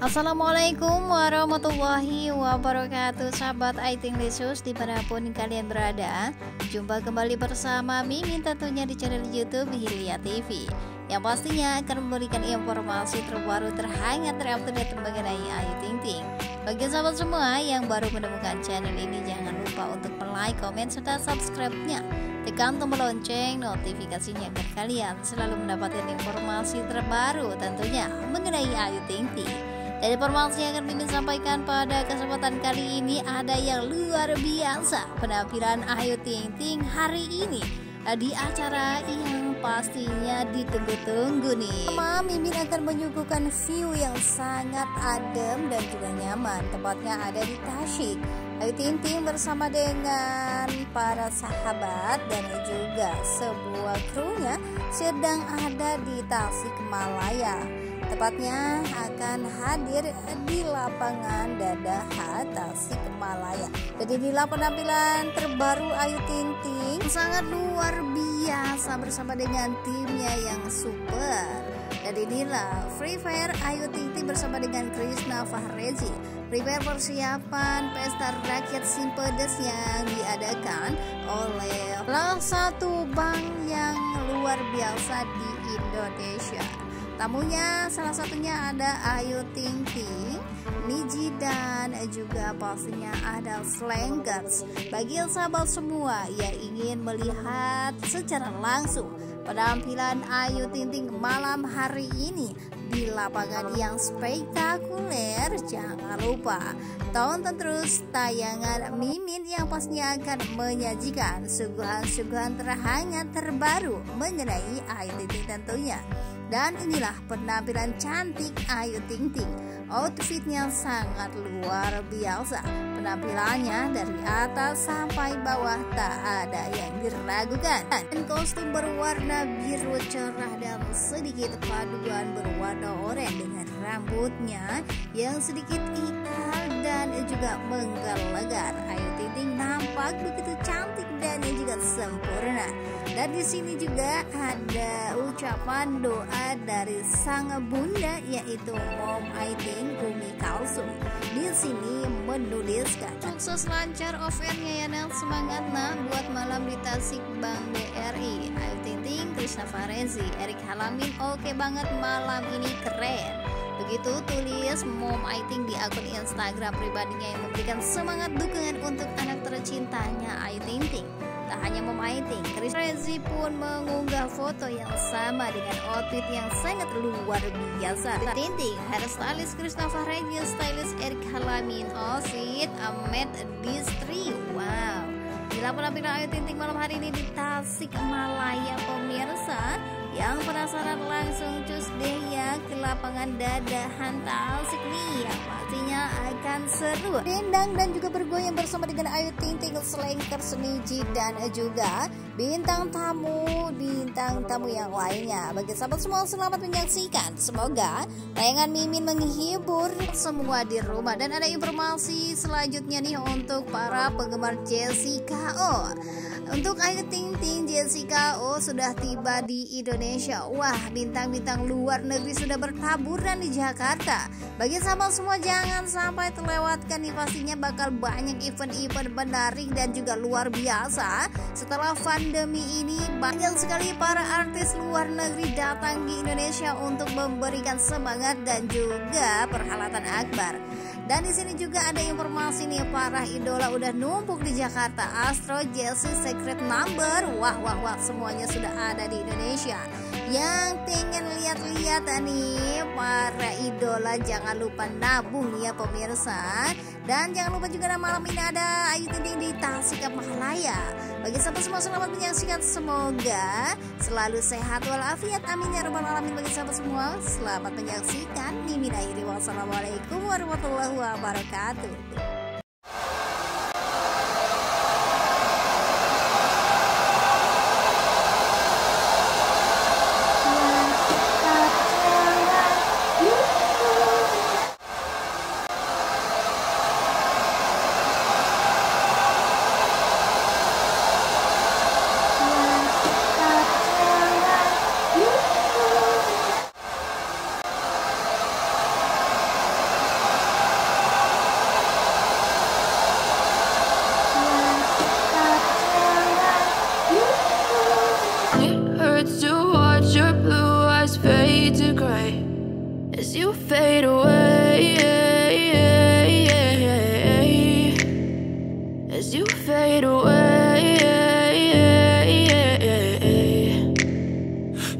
Assalamualaikum warahmatullahi wabarakatuh. Sahabat Aiting Lesus di mana pun kalian berada Jumpa kembali bersama Mimin tentunya di channel Youtube Hilya TV Yang pastinya akan memberikan informasi terbaru terhangat terupdate mengenai Ayu Ting Ting. Bagi sahabat semua yang baru menemukan channel ini Jangan lupa untuk like, komen, serta subscribe-nya. Tekan tombol lonceng notifikasinya agar kalian selalu mendapatkan informasi terbaru tentunya mengenai Ayu Ting Ting dan informasi yang akan Mimin sampaikan pada kesempatan kali ini ada yang luar biasa penampilan Ayu Ting Ting hari ini di acara yang pastinya ditunggu-tunggu nih. Sama Mimin akan menyuguhkan view yang sangat adem dan juga nyaman. Tepatnya ada di Tasik. Ayu Ting Ting bersama dengan para sahabat dan juga sebuah krunya sedang ada di Tasik Malaya tepatnya akan hadir di lapangan Dadaha Tasikmalaya. Jadi inilah penampilan terbaru Ayu Ting Ting sangat luar biasa bersama dengan timnya yang super. Dan inilah Free Fire Ayu Ting Ting bersama dengan Krishna Fahrezi Prepare persiapan pesta rakyat Simpedes yang diadakan oleh salah satu bank yang luar biasa di Indonesia. Tamunya salah satunya ada Ayu Ting Ting, Niji dan juga pastinya ada Slangers. Bagi sahabat semua yang ingin melihat secara langsung penampilan Ayu Ting Ting malam hari ini di lapangan yang spektakuler jangan lupa tonton terus tayangan Mimin yang pastinya akan menyajikan suguhan-suguhan terhangat terbaru mengenai Ayu Ting Ting tentunya dan inilah penampilan cantik Ayu Ting Ting. Outfitnya sangat luar biasa. Penampilannya dari atas sampai bawah tak ada yang diragukan. Dan kostum berwarna biru cerah dan sedikit paduan berwarna oranye dengan rambutnya yang sedikit ikal dan juga menggelegar. Ayu Ting Ting nampak begitu cantik dan juga sempurna. Dan di sini juga ada ucapan doa dari sang bunda yaitu Mom Aiting Umi Kalsum. Di sini menuliskan sukses lancar off-airnya ya Nel semangat nah buat malam di Tasik Bank BRI. Ayu Ting Ting, Krishna Farezi, Erik Halamin oke banget malam ini keren. Begitu tulis Mom Aiting di akun Instagram pribadinya yang memberikan semangat dukungan untuk anak tercintanya Ayu Ting Ting. Tak hanya memaiting, Chris Rezi pun mengunggah foto yang sama dengan outfit yang sangat luar biasa. Tinting, hairstylist Krishna Fahrengi, stylist Eric Halamin, outfit Ahmed Distri. Wow. Inilah penampilan Ayu Tinting malam hari ini di Tasik Malaya pemirsa. Yang penasaran langsung cus deh ya ke lapangan dadahan Tasik nih yang pastinya akan seru. Dendang dan juga bergoyang bersama dengan Ayu Ting Ting, Slanker, Seniji dan juga bintang tamu bintang tamu yang lainnya. Bagi sahabat semua selamat menyaksikan. Semoga tayangan Mimin menghibur semua di rumah dan ada informasi selanjutnya nih untuk para penggemar Jessica Oh. Untuk Ayu Ting Ting Jessica O sudah tiba di Indonesia. Wah, bintang-bintang luar negeri sudah bertaburan di Jakarta. Bagi sahabat semua jangan sampai terlewatkan nih pastinya bakal banyak event-event menarik dan juga luar biasa. Setelah pandemi ini banyak sekali para artis luar negeri datang di Indonesia untuk memberikan semangat dan juga perhelatan akbar. Dan di sini juga ada informasi nih para idola udah numpuk di Jakarta. Astro, Jessie, Secret Number, wah wah wah semuanya sudah ada di Indonesia. Yang pengen lihat-lihat nih para idola jangan lupa nabung ya pemirsa. Dan jangan lupa juga malam ini ada Ayu Ting Ting di Tasikmalaya. Bagi sahabat semua selamat menyaksikan. Semoga selalu sehat walafiat. Amin ya rabbal alamin bagi sahabat semua. Selamat menyaksikan. Mimin akhiri. Wassalamualaikum warahmatullahi wabarakatuh. You fade away.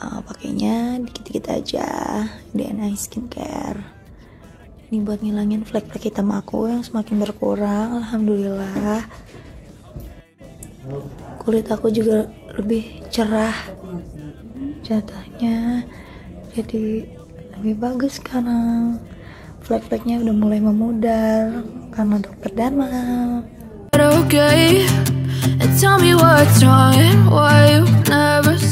uh, pakainya dikit-dikit aja. DNA skincare. Ini buat ngilangin flek-flek hitam aku yang semakin berkurang alhamdulillah. Kulit aku juga lebih cerah. Jatahnya jadi lebih bagus sekarang. Flek-fleknya udah mulai memudar karena dokter Dharma. Okay and tell me what's wrong and why you never